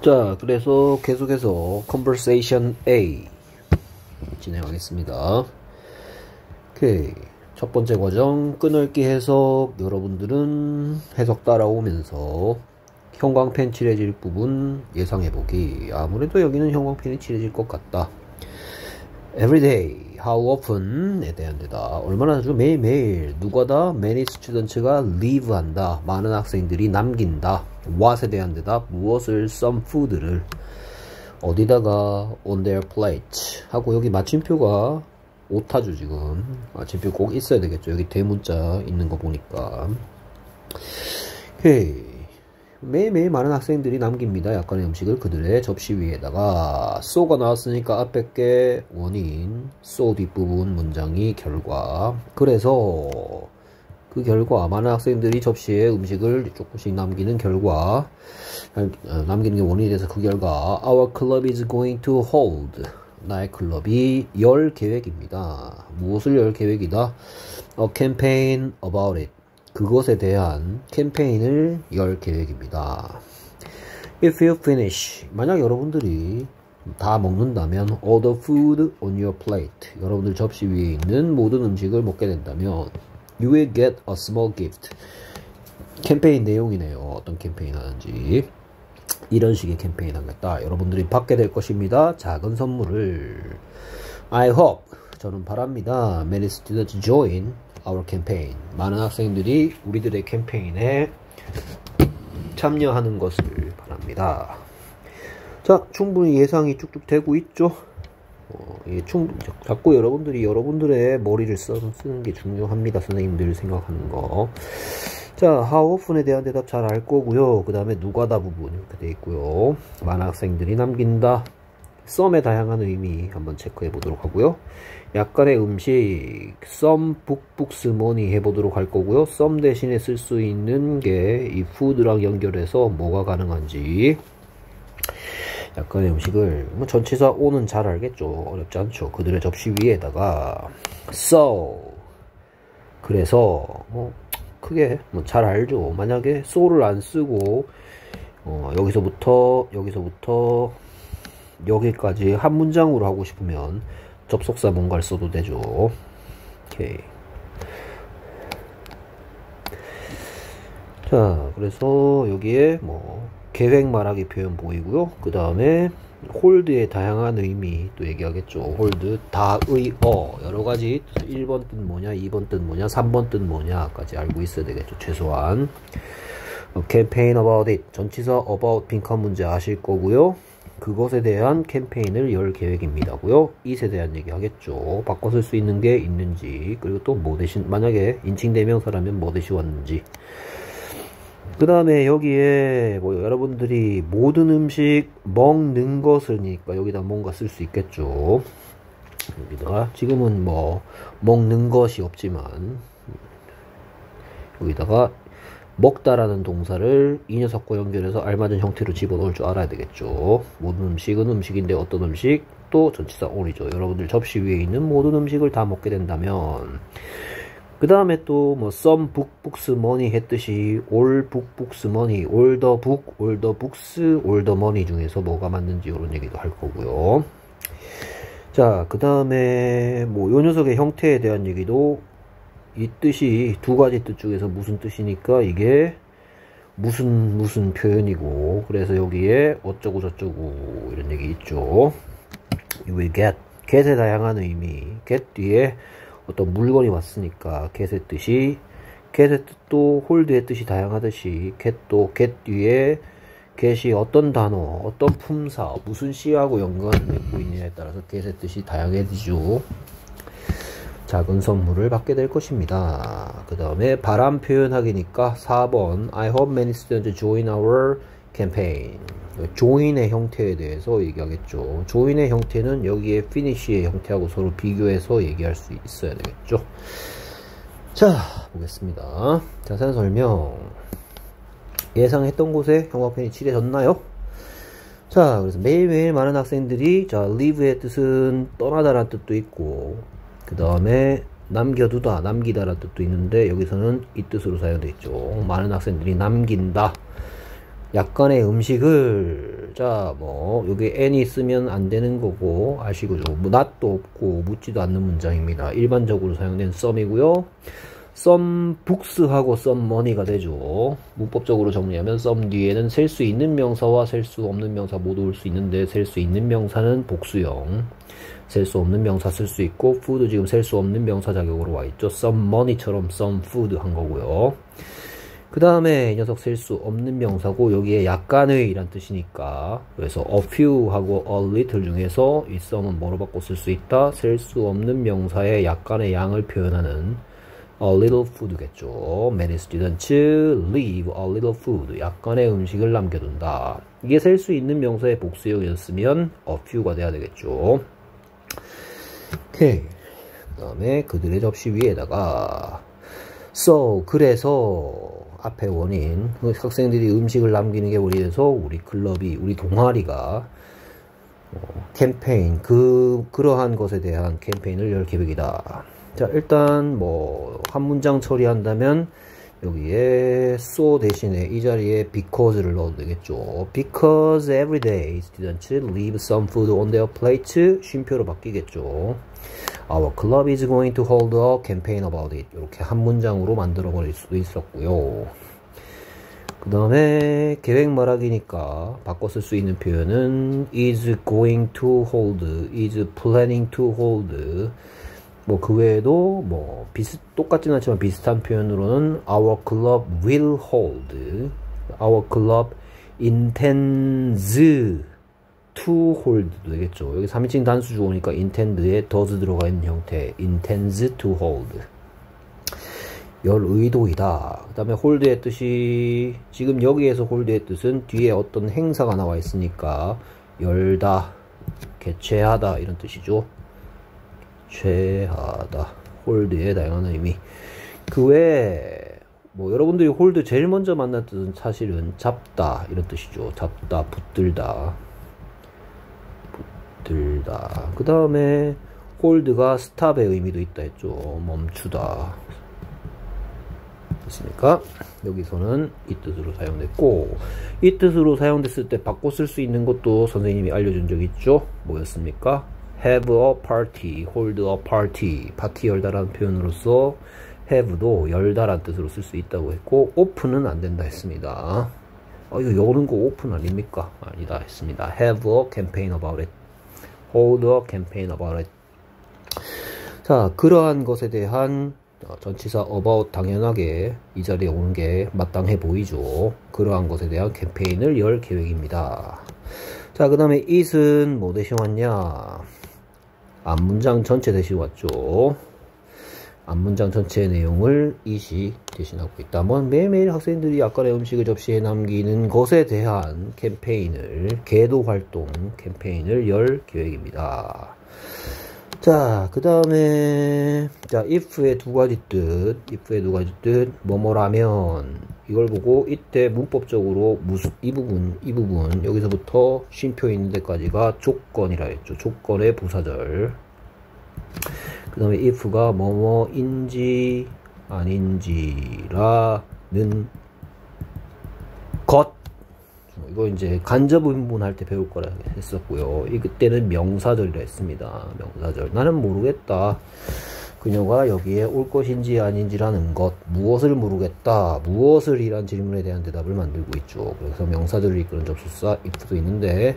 자, 그래서 계속해서 conversation A 진행하겠습니다. 오케이. 첫 번째 과정 끊을기 해석 여러분들은 해석 따라오면서 형광펜 칠해질 부분 예상해보기 아무래도 여기는 형광펜이 칠해질 것 같다 everyday how often에 대한 데다. 얼마나 자주 매일매일 누가다 many students가 leave 한다. 많은 학생들이 남긴다. what에 대한 데다. 무엇을 some food를 어디다가 on their plate 하고 여기 마침표가 오타죠 지금. 마침표 꼭 있어야 되겠죠. 여기 대문자 있는 거 보니까. 오케이 매일매일 많은 학생들이 남깁니다. 약간의 음식을 그들의 접시 위에다가 쏘가 나왔으니까 앞에 게 원인, 쏘 뒷부분 문장이 결과 그래서 그 결과 많은 학생들이 접시에 음식을 조금씩 남기는 결과 어, 남기는 게 원인이 돼서 그 결과 Our club is going to hold 나의 클럽이 열 계획입니다. 무엇을 열 계획이다? A campaign about it 그것에 대한 캠페인을 열 계획입니다. If you finish, 만약 여러분들이 다 먹는다면 all the food on your plate 여러분들 접시 위에 있는 모든 음식을 먹게 된다면 you will get a small gift. 캠페인 내용이네요. 어떤 캠페인 하는지. 이런 식의 캠페인 하겠다. 여러분들이 받게 될 것입니다. 작은 선물을. I hope. 저는 바랍니다. Many students join our campaign. 많은 학생들이 우리들의 캠페인에 참여하는 것을 바랍니다. 자, 충분히 예상이 쭉쭉 되고 있죠? 어, 예, 충, 자꾸 여러분들이 여러분들의 머리를 써, 쓰는 게 중요합니다. 선생님들 생각하는 거. 자, how often에 대한 대답 잘 알 거고요. 그 다음에 누가 다 부분 이렇게 돼 있고요. 많은 학생들이 남긴다. 썸의 다양한 의미 한번 체크해 보도록 하고요. 약간의 음식 썸 북북스 머니 해보도록 할 거고요. 썸 대신에 쓸 수 있는 게이 푸드랑 연결해서 뭐가 가능한지 약간의 음식을 뭐 전치사 오는 잘 알겠죠. 어렵지 않죠. 그들의 접시 위에다가 so 그래서 뭐 크게 뭐 잘 알죠. 만약에 so를 안 쓰고 어 여기서부터 여기서부터 여기까지 한 문장으로 하고 싶으면 접속사 뭔가를 써도 되죠. 오케이. 자, 그래서 여기에 뭐 계획 말하기 표현 보이고요. 그 다음에 hold의 다양한 의미 또 얘기하겠죠. hold, 다의, 어 여러 가지 1번 뜻 뭐냐, 2번 뜻 뭐냐, 3번 뜻 뭐냐까지 알고 있어야 되겠죠. 최소한. campaign about it 전치사 about 빈칸 문제 아실 거고요. 그것에 대한 캠페인을 열 계획입니다고요. 이에 대한 얘기 하겠죠. 바꿔 쓸 수 있는 게 있는지 그리고 또 뭐 대신 만약에 인칭 대명사라면 뭐 대신 왔는지 그 다음에 여기에 뭐 여러분들이 모든 음식 먹는 것을니까 여기다 뭔가 쓸 수 있겠죠. 여기다가 지금은 뭐 먹는 것이 없지만 여기다가 먹다라는 동사를 이 녀석과 연결해서 알맞은 형태로 집어넣을 줄 알아야 되겠죠. 모든 음식은 음식인데 어떤 음식? 또 전치사 on이죠. 여러분들 접시 위에 있는 모든 음식을 다 먹게 된다면 그 다음에 또 뭐 some book books money 했듯이 all book books money, all the book, all the books, all the money 중에서 뭐가 맞는지 이런 얘기도 할 거고요. 자, 그 다음에 뭐 요 녀석의 형태에 대한 얘기도 이 뜻이 두 가지 뜻 중에서 무슨 뜻이니까 이게 무슨 무슨 표현이고 그래서 여기에 어쩌고 저쩌고 이런 얘기 있죠. You will get get의 다양한 의미 get 뒤에 어떤 물건이 왔으니까 get의 뜻이 get의 뜻도 hold의 뜻이 다양하듯이 get도 get 뒤에 get이 어떤 단어 어떤 품사 무슨 시하고 연관을 맺고 있느냐에 따라서 get의 뜻이 다양해지죠. 작은 선물을 받게 될 것입니다. 그 다음에 바람 표현하기니까 4번 I hope many students join our campaign join의 형태에 대해서 얘기하겠죠. join의 형태는 여기에 finish의 형태하고 서로 비교해서 얘기할 수 있어야 되겠죠. 자 보겠습니다. 자세한 설명 예상했던 곳에 형광펜이 칠해졌나요? 자 그래서 매일매일 많은 학생들이 자 leave의 뜻은 떠나다라는 뜻도 있고 그 다음에 남겨두다, 남기다라는 뜻도 있는데 여기서는 이 뜻으로 사용되어 있죠. 많은 학생들이 남긴다. 약간의 음식을 자, 뭐, 여기 any 쓰면 안 되는 거고, 아시고죠? 뭐, not도 없고, 묻지도 않는 문장입니다. 일반적으로 사용된 썸이고요. some books하고 some money가 되죠. 문법적으로 정리하면 some 뒤에는 셀 수 있는 명사와 셀 수 없는 명사 모두 올 수 있는데, 셀 수 있는 명사는 복수형. 셀 수 없는 명사 쓸 수 있고, food 지금 셀 수 없는 명사 자격으로 와 있죠. some money처럼 some food 한 거고요. 그 다음에 이 녀석 셀수 없는 명사고 여기에 약간의 이란 뜻이니까 그래서 a few 하고 a little 중에서 이 some은 뭐로 바꿔 쓸 수 있다? 셀수 없는 명사의 약간의 양을 표현하는 a little food겠죠. Many students leave a little food. 약간의 음식을 남겨둔다. 이게 셀 수 있는 명사의 복수형이었으면 a few가 돼야 되겠죠. 오케이. 그 다음에 그들의 접시 위에다가 so 그래서 앞에 원인 그 학생들이 음식을 남기는 게 원인에서 우리 클럽이 우리 동아리가 어, 캠페인 그 그러한 것에 대한 캠페인을 열 계획이다. 자 일단 뭐 한 문장 처리한다면 여기에 so 대신에 이 자리에 because를 넣어도 되겠죠. Because every day students leave some food on their plate 쉼표로 바뀌겠죠. Our club is going to hold a campaign about it. 이렇게 한 문장으로 만들어 버릴 수도 있었고요. 그 다음에 계획 말하기니까 바꿔 쓸 수 있는 표현은 is going to hold, is planning to hold 뭐 그 외에도 뭐 비슷 똑같진 않지만 비슷한 표현으로는 our club will hold our club intends to hold도 되겠죠. 여기 3인칭 단수 주어니까 intend에 does 들어가 있는 형태 intends to hold. 열 의도이다. 그 다음에 hold의 뜻이 지금 여기에서 hold의 뜻은 뒤에 어떤 행사가 나와 있으니까 열다 개최하다 이런 뜻이죠 최하다. hold의 다양한 의미. 그 외에 뭐 여러분들이 hold 제일 먼저 뜻은 사실은 잡다. 이런 뜻이죠. 잡다 붙들다. 붙들다. 그 다음에 홀드가 스탑의 의미도 있다 했죠. 멈추다. 됐습니까? 여기서는 이 뜻으로 사용됐고 이 뜻으로 사용됐을 때 바꿔 쓸 수 있는 것도 선생님이 알려준 적 있죠? 뭐였습니까? Have a party, hold a party, 파티 열다라는 표현으로서 have도 열다라는 뜻으로 쓸 수 있다고 했고 open은 안 된다 했습니다. 어, 이거 여는 거 open 아닙니까? 아니다 했습니다. have a campaign about it. hold a campaign about it. 자, 그러한 것에 대한 어, 전치사 about 당연하게 이 자리에 오는 게 마땅해 보이죠. 그러한 것에 대한 캠페인을 열 계획입니다. 자, 그 다음에 it은 뭐 대신 왔냐? 앞문장 전체 대신 왔죠. 앞문장 전체의 내용을 이 시 대신하고 있다. 뭐 매일매일 학생들이 아까의 음식을 접시에 남기는 것에 대한 캠페인을 계도 활동 캠페인을 열 계획입니다. 자, 그 다음에 자, if의 두 가지 뜻, if의 두 가지 뜻, 뭐뭐라면 이걸 보고 이때 문법적으로 무슨 이 부분, 이 부분 여기서부터 쉼표 있는 데까지가 조건이라 했죠. 조건의 부사절. 그 다음에 if가 뭐뭐인지 아닌지라는 것 이거 이제 간접 의문할 때 배울 거라 했었고요. 이 그때는 명사절이라 했습니다. 명사절. 나는 모르겠다. 그녀가 여기에 올 것인지 아닌지라는 것, 무엇을 모르겠다, 무엇을 이란 질문에 대한 대답을 만들고 있죠. 그래서 명사들을 이끄는 접속사 if도 있는데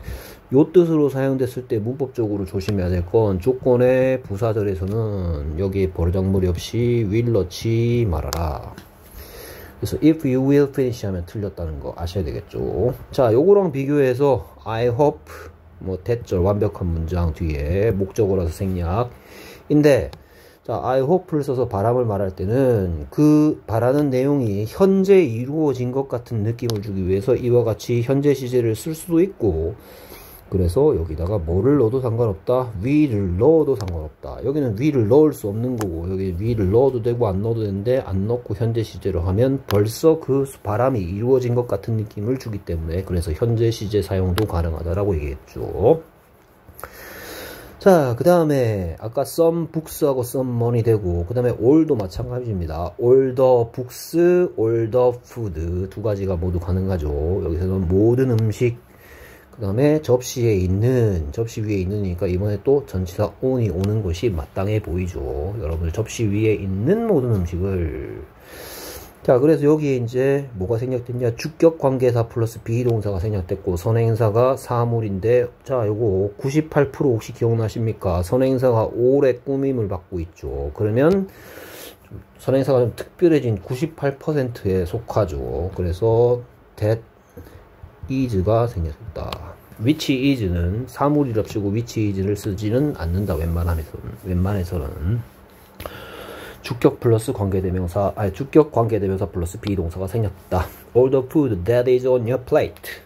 요 뜻으로 사용됐을 때 문법적으로 조심해야 될 건 조건의 부사절에서는 여기에 버르장머리 없이 will 넣지 말아라. 그래서 if you will finish 하면 틀렸다는 거 아셔야 되겠죠. 자, 요거랑 비교해서 I hope 뭐 대절 완벽한 문장 뒤에 목적어라서 생략 인데 자, I hope를 써서 바람을 말할 때는 그 바라는 내용이 현재 이루어진 것 같은 느낌을 주기 위해서 이와 같이 현재 시제를 쓸 수도 있고 그래서 여기다가 뭐를 넣어도 상관없다 위를 넣어도 상관없다. 여기는 위를 넣을 수 없는 거고 여기 위를 넣어도 되고 안 넣어도 되는데 안 넣고 현재 시제로 하면 벌써 그 바람이 이루어진 것 같은 느낌을 주기 때문에 그래서 현재 시제 사용도 가능하다라고 얘기했죠 자, 그 다음에 아까 some books하고 some money 되고 그 다음에 all도 마찬가지입니다. books, all the food 두 가지가 모두 가능하죠. 여기서는 모든 음식, 그 다음에 접시에 있는 접시 위에 있는니까 이번에 또 전치사 on이 오는 것이 마땅해 보이죠 여러분들 접시 위에 있는 모든 음식을 자 그래서 여기에 이제 뭐가 생략됐냐? 주격 관계사 플러스 비동사가 생략됐고 선행사가 사물인데 자 요거 98% 혹시 기억나십니까? 선행사가 올해 꾸밈을 받고 있죠. 그러면 선행사가 좀 특별해진 98%에 속하죠. 그래서 that is가 생겼다. which is는 사물이랍시고 which is를 쓰지는 않는다. 웬만하면서는 웬만해서는 주격 플러스 관계대명사, 아니 주격 관계대명사 플러스 비동사가 생겼다. All the food that is on your plate.